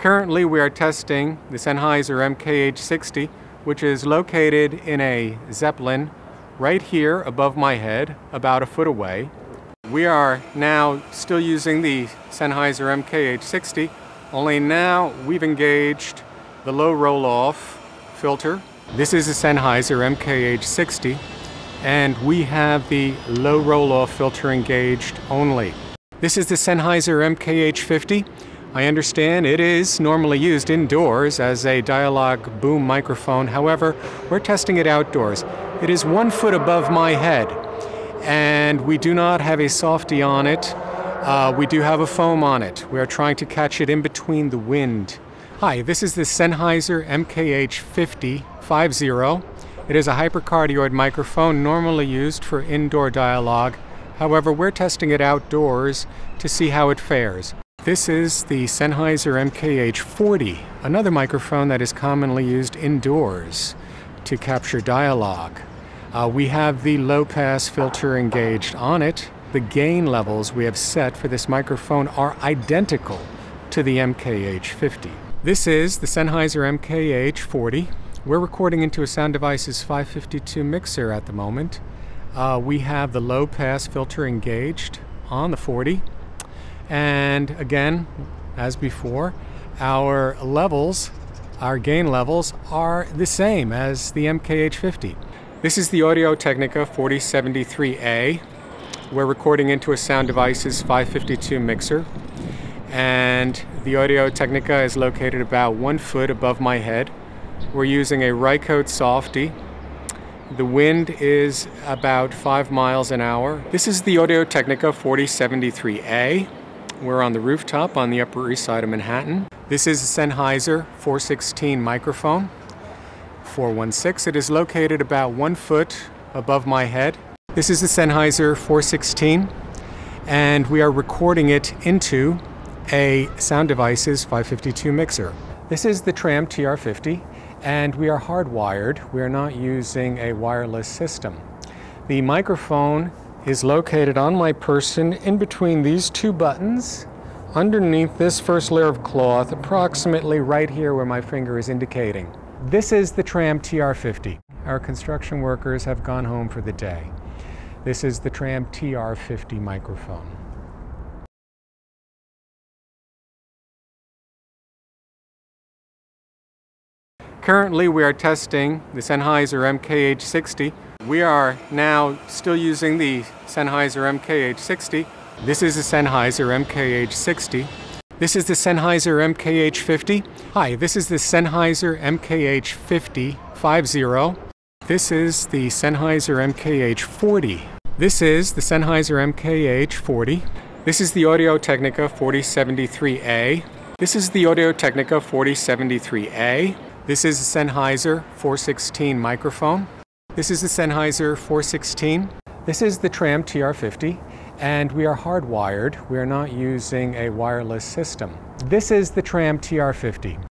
Currently, we are testing the Sennheiser MKH60, which is located in a Zeppelin right here above my head, about a foot away. We are now still using the Sennheiser MKH60, only now we've engaged the low roll-off filter. This is a Sennheiser MKH60, and we have the low roll-off filter engaged only. This is the Sennheiser MKH50. I understand it is normally used indoors as a dialogue boom microphone. However, we're testing it outdoors. It is one foot above my head, and we do not have a softy on it. Uh, we do have a foam on it. We are trying to catch it in between the wind. Hi, this is the Sennheiser MKH50 50. It is a hypercardioid microphone normally used for indoor dialogue. However, we're testing it outdoors to see how it fares. This is the Sennheiser MKH40, another microphone that is commonly used indoors to capture dialogue. Uh, we have the low pass filter engaged on it. The gain levels we have set for this microphone are identical to the MKH50. This is the Sennheiser MKH40. We're recording into a Sound Devices 552 mixer at the moment. Uh, we have the low pass filter engaged on the 40. And again, as before, our levels, our gain levels, are the same as the MKH50. This is the Audio Technica 4073A. We're recording into a Sound Devices 552 mixer. And the Audio Technica is located about one foot above my head. We're using a Rycote Softy. The wind is about five miles an hour. This is the Audio Technica 4073A. We're on the rooftop on the Upper East Side of Manhattan. This is a Sennheiser 416 microphone. 416. It is located about one foot above my head. This is the Sennheiser 416, and we are recording it into a Sound Devices 552 mixer. This is the Tram TR50, and we are hardwired. We are not using a wireless system. The microphone is located on my person in between these two buttons underneath this first layer of cloth approximately right here where my finger is indicating. This is the Tram TR50. Our construction workers have gone home for the day. This is the Tram TR50 microphone. Currently we are testing the Sennheiser MKH60 we are now still using the Sennheiser MKH60. This is the Sennheiser MKH60. This is the Sennheiser MKH50. Hi, this is the Sennheiser MKH50 50. This is the Sennheiser MKH40. This is the Sennheiser MKH40. This is the Audio Technica 4073A. This is the Audio Technica 4073A. This is a Sennheiser 416 microphone. This is the Sennheiser 416. This is the Tram TR50, and we are hardwired. We are not using a wireless system. This is the Tram TR50.